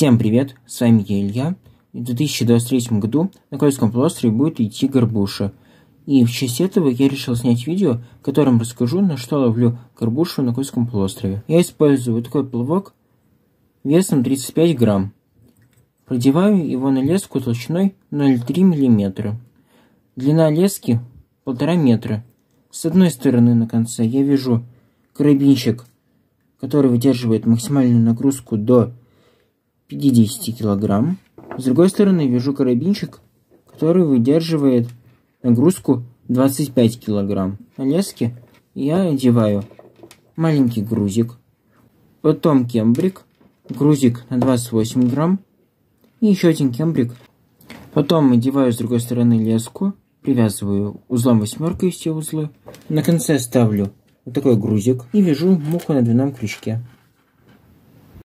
Всем привет, с вами я Илья. В 2023 году на Кольском полуострове будет идти горбуша. И в честь этого я решил снять видео, в котором расскажу, на что ловлю горбушу на Кольском полуострове. Я использую такой плавок весом 35 грамм. Продеваю его на леску толщиной 0,3 мм. Длина лески 1,5 метра. С одной стороны на конце я вяжу карабинчик, который выдерживает максимальную нагрузку до 50 килограмм. С другой стороны вяжу карабинчик, который выдерживает нагрузку 25 килограмм. На леске я одеваю маленький грузик, потом кембрик, грузик на 28 грамм и еще один кембрик. Потом одеваю с другой стороны леску, привязываю узлом восьмеркой все узлы. На конце ставлю вот такой грузик и вяжу муху на двойном крючке.